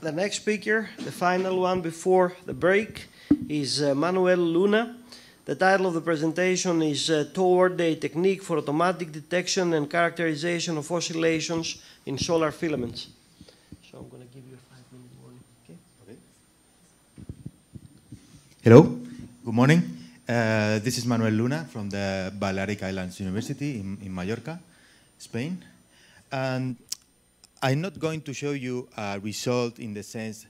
the next speaker, the final one before the break, is uh, Manuel Luna. The title of the presentation is uh, Toward a Technique for Automatic Detection and Characterization of Oscillations in Solar Filaments. So I'm going to give you a five minute warning. Okay? Hello, good morning. Uh, this is Manuel Luna from the Balearic Islands University in, in Mallorca, Spain. And I'm not going to show you a result in the sense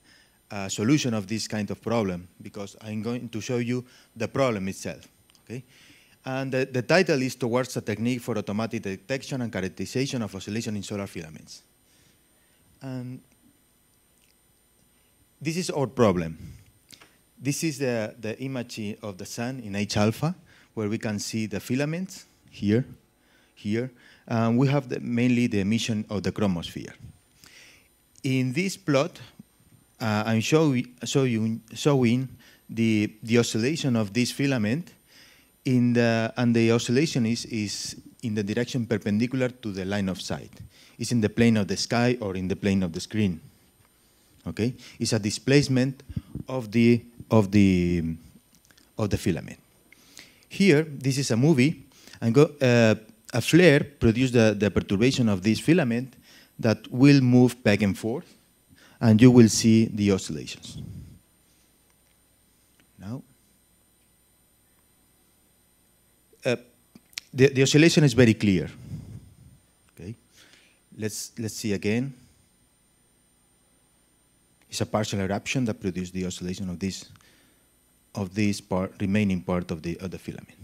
a solution of this kind of problem because I'm going to show you the problem itself. Okay? And the, the title is Towards a Technique for Automatic Detection and Characterization of Oscillation in Solar Filaments. And this is our problem. This is the, the image of the sun in H alpha, where we can see the filaments here, here. And we have the, mainly the emission of the chromosphere. In this plot, uh, I'm show, show you, showing the, the oscillation of this filament, in the, and the oscillation is, is in the direction perpendicular to the line of sight. It's in the plane of the sky or in the plane of the screen. Okay, it's a displacement of the of the of the filament. Here, this is a movie, and go, uh, a flare produces the, the perturbation of this filament that will move back and forth and you will see the oscillations. Now, uh, the, the oscillation is very clear. Okay, let's let's see again. It's a partial eruption that produced the oscillation of this of this part, remaining part of the of the filament.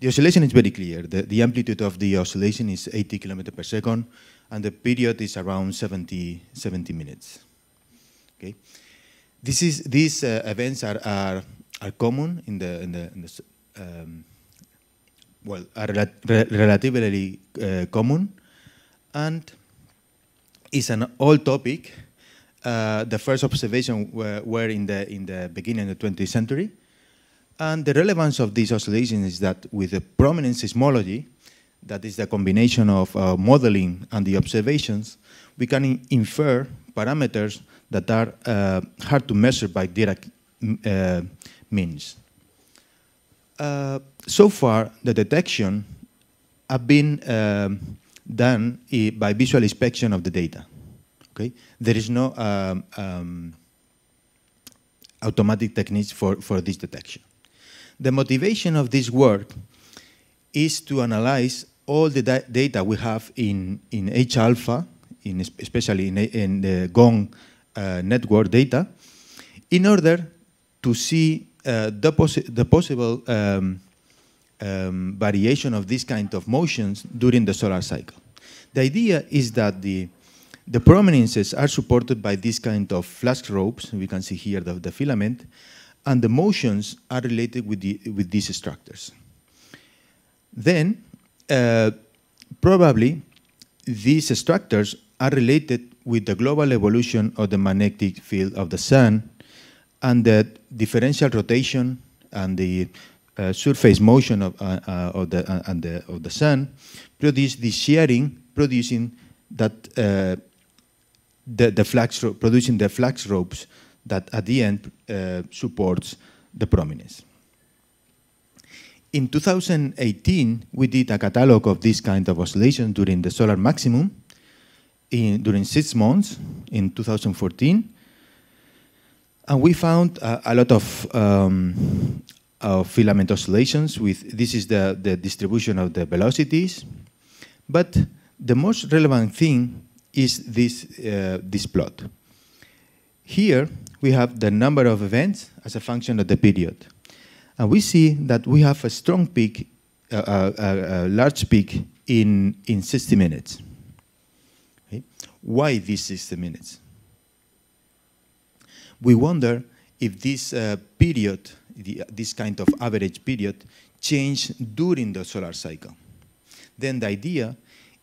The oscillation is very clear. The, the amplitude of the oscillation is 80 kilometers per second, and the period is around 70, 70 minutes. Okay, this is these uh, events are, are are common in the in the, in the um, well are re relatively uh, common, and is an old topic. Uh, the first observation were, were, in the in the beginning of the 20th century, and the relevance of this oscillation is that with the prominence seismology, that is the combination of uh, modeling and the observations, we can infer parameters that are uh, hard to measure by direct uh, means. Uh, so far, the detection have been um, done by visual inspection of the data. Okay, there is no um, um, automatic techniques for, for this detection. The motivation of this work is to analyze all the da data we have in, in H-alpha, in, especially in, in the GONG uh, network data in order to see uh, the, the, possible um, um, variation of this kind of motions during the solar cycle. The idea is that the, the prominences are supported by this kind of flux ropes, we can see here the, the filament, and the motions are related with, the, with these structures. Then, uh, probably, these structures are related with the global evolution of the magnetic field of the sun and the differential rotation and the uh, surface motion of, uh, uh, of, the, uh, and the, of the sun produce the shearing, producing that uh, the, the flux producing the flux ropes that at the end uh, supports the prominence. In 2018, we did a catalog of this kind of oscillation during the solar maximum, in, during six months in 2014. And we found uh, a lot of, um, of filament oscillations with, this is the, the distribution of the velocities. But the most relevant thing is this, uh, this plot. Here, we have the number of events as a function of the period. And we see that we have a strong peak, uh, uh a, a large peak in, in 60 minutes. Why these 60 minutes? We wonder if this uh, period, the, this kind of average period, changed during the solar cycle. Then the idea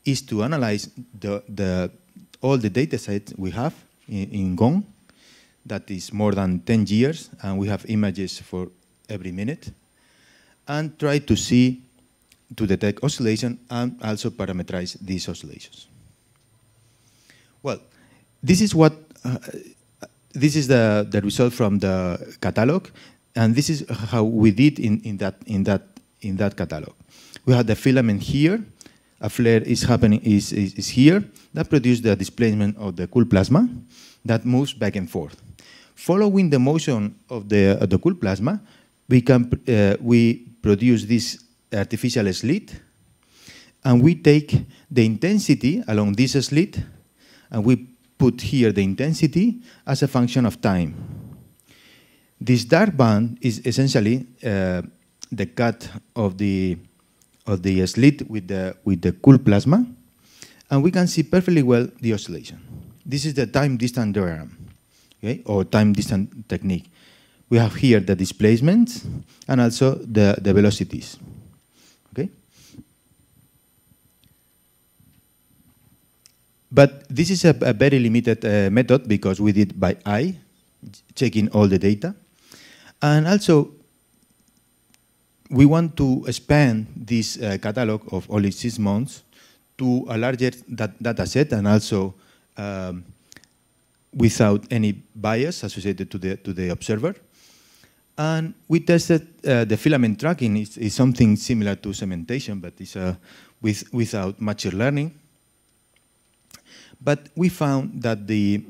is to analyze the, the, all the data sets we have in, in GONG, that is more than 10 years, and we have images for every minute, and try to see, to detect oscillation and also parameterize these oscillations. Well, this is what uh, this is the, the result from the catalog, and this is how we did in, in, that, in, that, in that catalog. We have the filament here, a flare is happening is, is, is here, that produces the displacement of the cool plasma that moves back and forth. Following the motion of the, of the cool plasma, we, can, uh, we produce this artificial slit, and we take the intensity along this slit, and we put here the intensity as a function of time. This dark band is essentially uh, the cut of the of the slit with the with the cool plasma, and we can see perfectly well the oscillation. This is the time distant diagram, okay, or time distant technique. We have here the displacements and also the, the velocities. Okay? But this is a, a very limited uh, method because we did by eye, checking all the data. And also, we want to expand this uh, catalog of only six months to a larger dat data set and also um, without any bias associated to the, to the observer. And we tested uh, the filament tracking is, is, something similar to segmentation, but it's uh, with, without machine learning. But we found that the,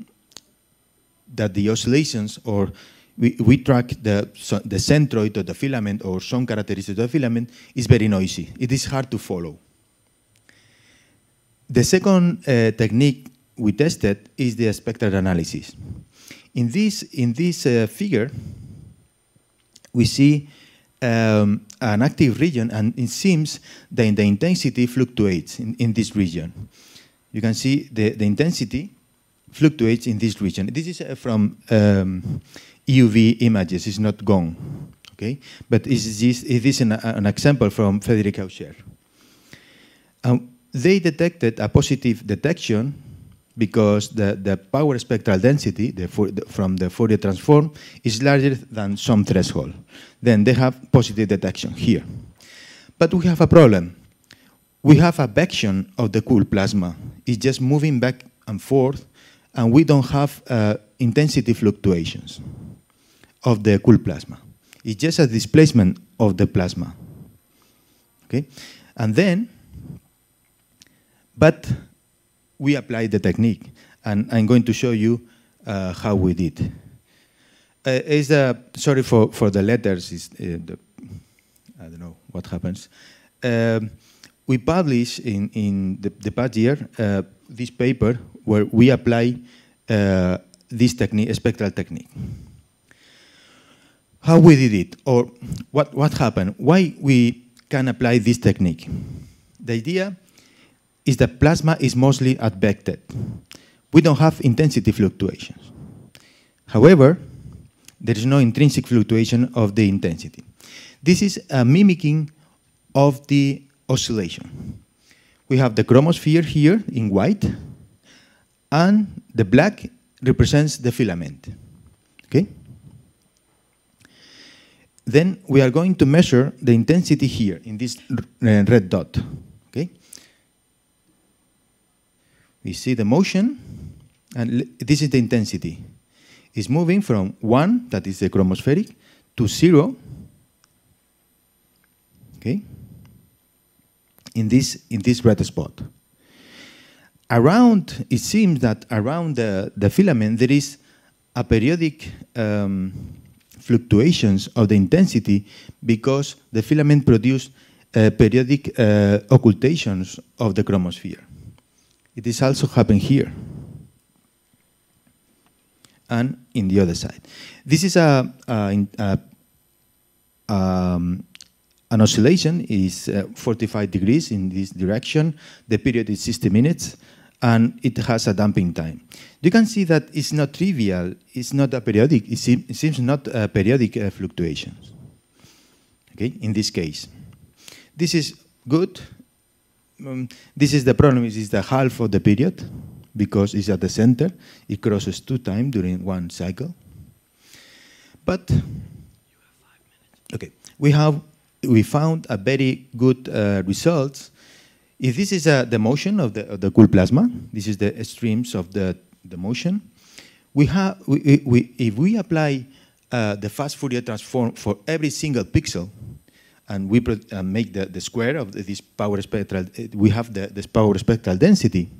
that the oscillations, or we, we track the, so the centroid of the filament or some characteristics of the filament, is very noisy. It is hard to follow. The second uh, technique we tested is the spectral analysis. In this, in this uh, figure, we see um, an active region, and it seems that the intensity fluctuates in, in this region. You can see the, the intensity fluctuates in this region. This is uh, from um, EUV images, it's not GONG, okay? But is, it is an, an example from Frédéric Auchère. Um, they detected a positive detection because the, the power spectral density the, from the Fourier transform is larger than some threshold. Then they have positive detection here. But we have a problem. We have advection of the cool plasma. It's just moving back and forth, and we don't have uh, intensity fluctuations of the cool plasma. It's just a displacement of the plasma. Okay? And then, but we applied the technique, and I'm going to show you uh, how we did. Uh, is uh, sorry for, for the letters. Is uh, the, I don't know what happens. Um, we published in, in the, the past year uh, this paper where we apply this technique, spectral technique. How we did it, or what, what happened, why we can apply this technique. The idea is that plasma is mostly advected. We don't have intensity fluctuations. However, there is no intrinsic fluctuation of the intensity. This is a mimicking of the oscillation. We have the chromosphere here in white, and the black represents the filament. Okay? Then we are going to measure the intensity here in this uh, red dot. Okay? We see the motion, and this is the intensity. It's moving from 1, that is the chromospheric, to 0, okay, in this, in this red spot. Around, it seems that around the, the filament there is a periodic um, fluctuations of the intensity because the filament produce uh, periodic uh, occultations of the chromosphere. It is also happening here and in the other side. This is a, a, a um, an oscillation is uh, 45 degrees in this direction. The period is 60 minutes, and it has a damping time. You can see that it's not trivial. It's not a periodic. It, seem, it seems not a periodic uh, fluctuations. Okay, in this case, this is good. Um, this is the problem. Is the half of the period because it's at the center. It crosses two times during one cycle. But okay, we have we found a very good uh, results. If this is uh, the motion of the, of the cool plasma, this is the streams of the, the motion, we have, we, we, if we apply uh, the fast Fourier transform for every single pixel, and we uh, make the, the square of this power spectral, uh, we have the, this power spectral density,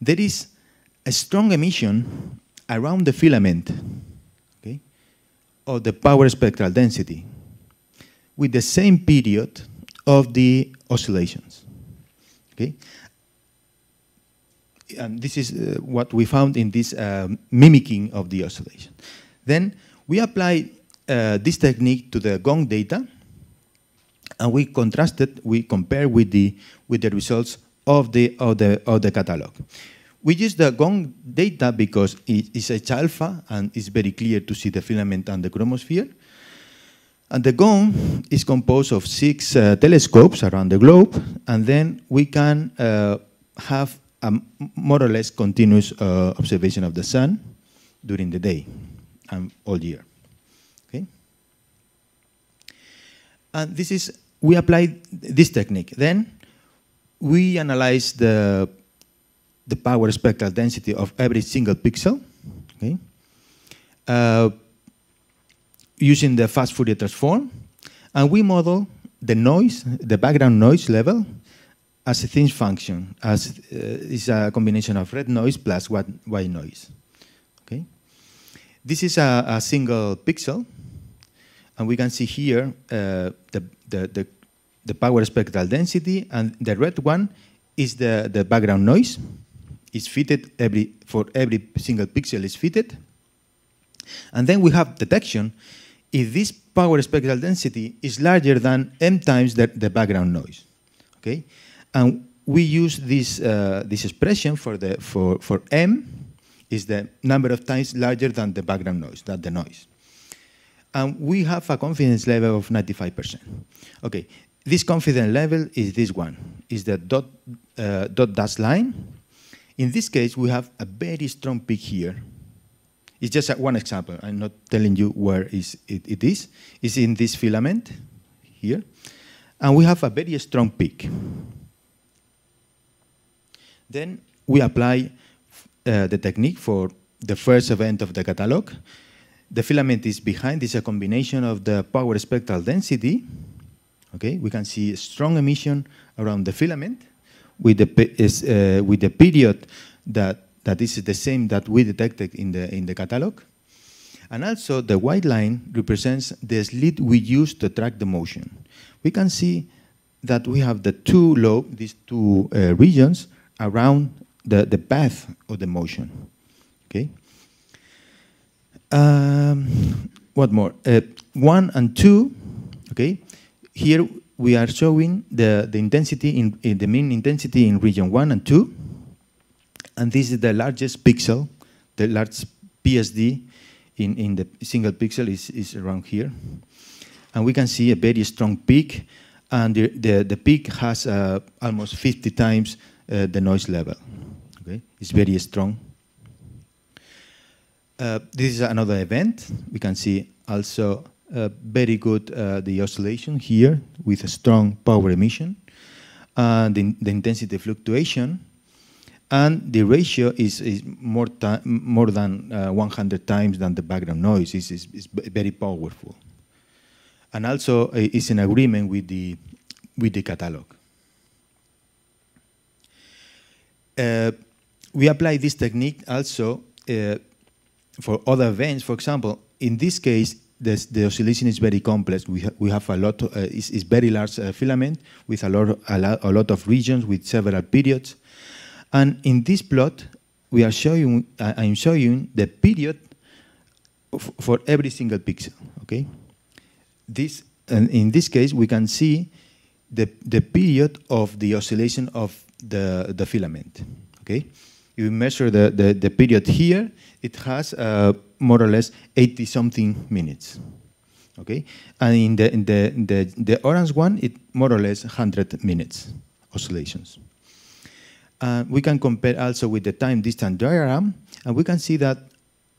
there is a strong emission around the filament okay, of the power spectral density with the same period of the oscillations. Okay? And this is uh, what we found in this uh, mimicking of the oscillation. Then we apply uh, this technique to the GONG data, and we contrasted, we compare with the with the results of the of the of the catalog. We use the GONG data because it is H alpha and it's very clear to see the filament and the chromosphere. And the GONG is composed of six uh, telescopes around the globe, and then we can uh, have a more or less continuous uh, observation of the sun during the day and all year. Okay? And this is, we apply this technique. Then we analyze the, the power spectral density of every single pixel. Okay? Uh, using the fast Fourier transform, and we model the noise, the background noise level, as a thin function, as uh, is a combination of red noise plus white, white noise. Okay, this is a, a, single pixel, and we can see here uh, the, the, the the power spectral density, and the red one is the the background noise. It's fitted every for every single pixel is fitted, and then we have detection if this power spectral density is larger than m times the, the background noise. Okay, and we use this uh, this expression for the for for m is the number of times larger than the background noise, than the noise. And we have a confidence level of 95%. Okay, this confidence level is this one, is the dot, uh, dot dash line. In this case, we have a very strong peak here, it's just one example. I'm not telling you where is it, it is. It's in this filament here. And we have a very strong peak. Then we apply uh, the technique for the first event of the catalog. The filament is behind. It's a combination of the power spectral density. Okay, we can see a strong emission around the filament with the, uh, with the period that that is the same that we detected in the, in the catalog. And also the white line represents the slit we use to track the motion. We can see that we have the two lobe, these two uh, regions around the, the path of the motion. Okay. Um, what more? Uh, one and two. Okay. Here we are showing the, the intensity in, in the mean intensity in region one and two and this is the largest pixel, the large PSD in, in the single pixel is, is around here. And we can see a very strong peak, and the, the, the peak has uh, almost 50 times uh, the noise level. Okay, It's very strong. Uh, this is another event. We can see also very good uh, the oscillation here with a strong power emission. And the, the intensity fluctuation and the ratio is, is more, more than uh, 100 times than the background noise. It's, it's, it's very powerful. And also uh, it's in agreement with the, with the catalog. Uh, we apply this technique also uh, for other events. For example, in this case, this, the oscillation is very complex. We, ha we have a lot, of, uh, it's, it's, very large uh, filament with a lot, a, lot, a lot of regions with several periods. And in this plot, we are showing, uh, I'm showing the period for every single pixel, okay? This, and in this case, we can see the, the period of the oscillation of the, the filament, okay? If we measure the, the, the period here, it has uh, more or less 80 something minutes, okay? And in the, in the, the, the orange one, it more or less 100 minutes oscillations. Uh, we can compare also with the time distance diagram, and we can see that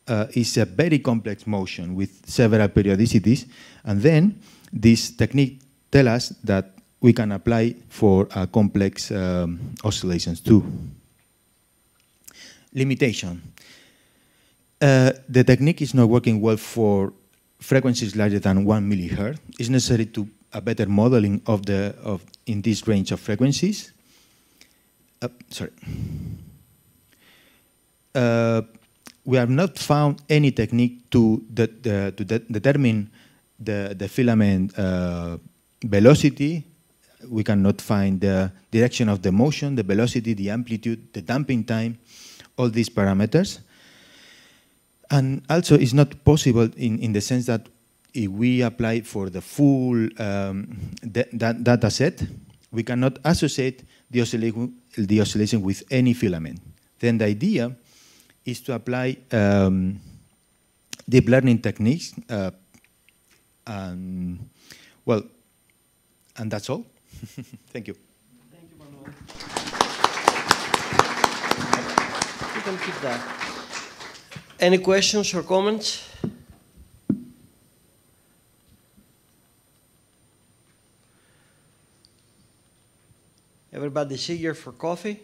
uh, it's a very complex motion with several periodicities. And then this technique tells us that we can apply for uh, complex um, oscillations too. Limitation. Uh, the technique is not working well for frequencies larger than one millihertz. It's necessary to a better modeling of the of in this range of frequencies. Uh, sorry. Uh, we have not found any technique to de de to de determine the the filament uh, velocity. We cannot find the direction of the motion, the velocity, the amplitude, the damping time, all these parameters. And also, it's not possible in, in the sense that if we apply for the full um, data set, we cannot associate the oscillation, the oscillation with any filament. Then the idea is to apply um, deep learning techniques. Uh, and, well, and that's all. Thank you. Thank you, Manuel. You can keep that. Any questions or comments? Everybody's eager for coffee?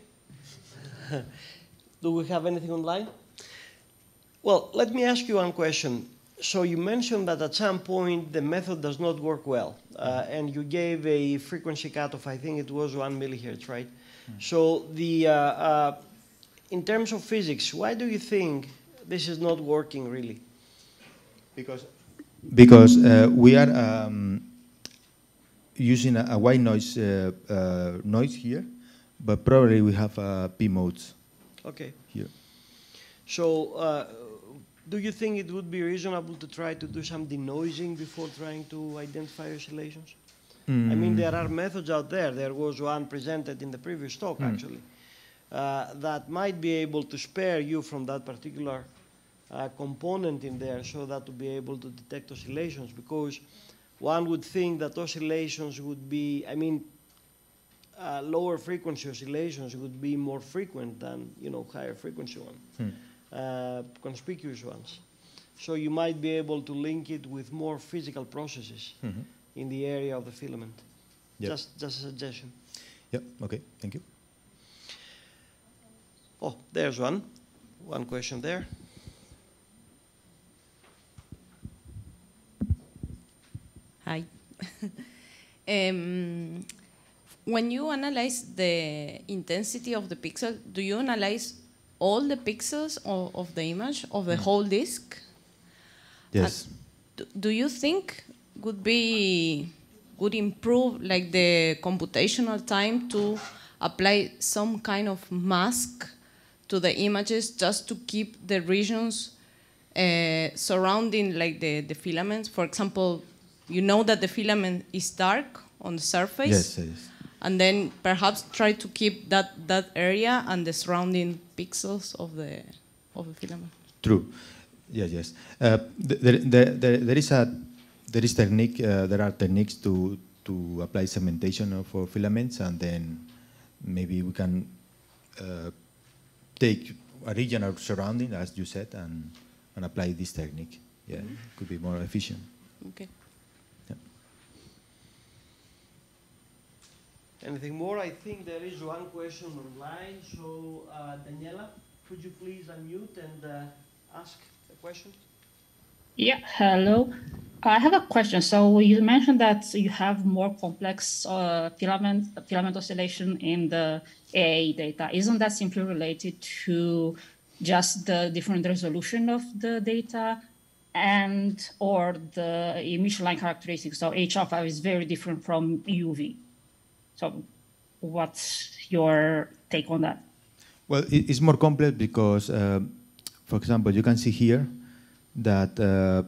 Do we have anything online? Well, let me ask you one question. So you mentioned that at some point the method does not work well, uh, and you gave a frequency cutoff. I think it was one millihertz, right? Mm. So the uh, uh, in terms of physics, why do you think this is not working really? Because because uh, we are um, using a, a, white noise uh, uh, noise here, but probably we have uh, P modes. Okay. Here. So, uh, do you think it would be reasonable to try to do some denoising before trying to identify oscillations? Mm. I mean, there are methods out there. There was one presented in the previous talk, mm. actually, uh, that might be able to spare you from that particular uh, component in there so that to be able to detect oscillations because one would think that oscillations would be, I mean, uh, lower frequency oscillations would be more frequent than, you know, higher frequency ones, hmm. uh, conspicuous ones. So you might be able to link it with more physical processes mm -hmm. in the area of the filament. Yep. Just, just a suggestion. Yeah, okay, thank you. Oh, there's one. One question there. Hi. um, when you analyze the intensity of the pixel, do you analyze all the pixels of, of the image of the mm. whole disk? Yes. Uh, do you think would be would improve like the computational time to apply some kind of mask to the images just to keep the regions uh, surrounding like the, the filaments? For example, you know that the filament is dark on the surface. Yes, yes. And then perhaps try to keep that, that area and the surrounding pixels of the, of the filament. True. Yes, yes. Uh, there, there, there, there is a there is technique. Uh, there are techniques to to apply segmentation for filaments, and then maybe we can uh, take a regional surrounding, as you said, and and apply this technique. Yeah, mm -hmm. could be more efficient. Okay. Anything more? I think there is one question online. So, uh, Daniela, could you please unmute and uh, ask the question? Yeah, hello. I have a question. So you mentioned that you have more complex uh, filament filament oscillation in the AIA data. Isn't that simply related to just the different resolution of the data and or the emission line characteristics? So H alpha is very different from UV. So, what's your take on that? Well, it's more complex because, uh, for example, you can see here that uh,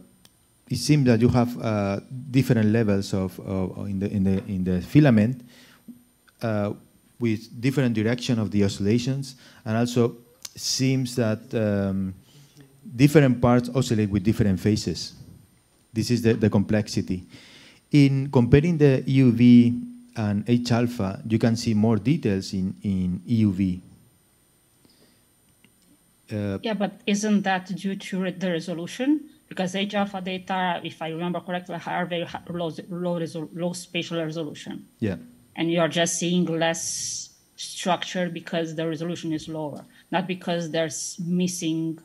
it seems that you have uh, different levels of, in the in the in the filament uh, with different direction of the oscillations, and also seems that um, different parts oscillate with different phases. This is the, the complexity. In comparing the EUV and H alpha, you can see more details in, in EUV. Uh, yeah, but isn't that due to the resolution? Because H alpha data, if I remember correctly, are very low, low, low spatial resolution. Yeah. And you're just seeing less structure because the resolution is lower, not because there's missing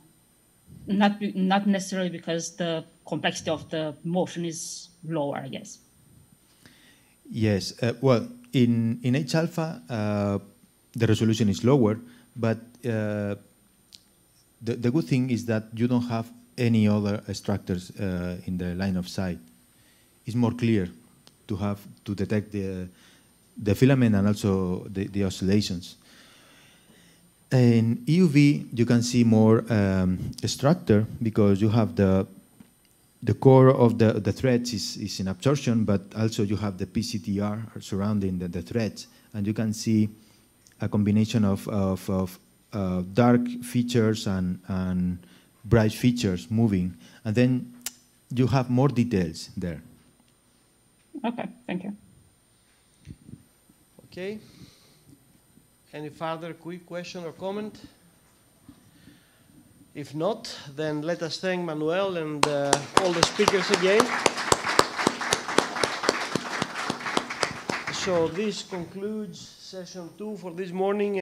not not necessarily because the complexity of the motion is lower, I guess. Yes. Uh, well, in in H alpha, uh, the resolution is lower, but uh, the the good thing is that you don't have any other structures uh, in the line of sight. It's more clear to have to detect the the filament and also the, the oscillations. In EUV, you can see more um, structure because you have the the core of the, the threads is, is in absorption, but also you have the PCTR surrounding the, the threads, and you can see a combination of, of, of uh, dark features and, and bright features moving, and then you have more details there. Okay, thank you. Okay. Any further quick question or comment? If not, then let us thank Manuel and uh, all the speakers again. So this concludes session two for this morning.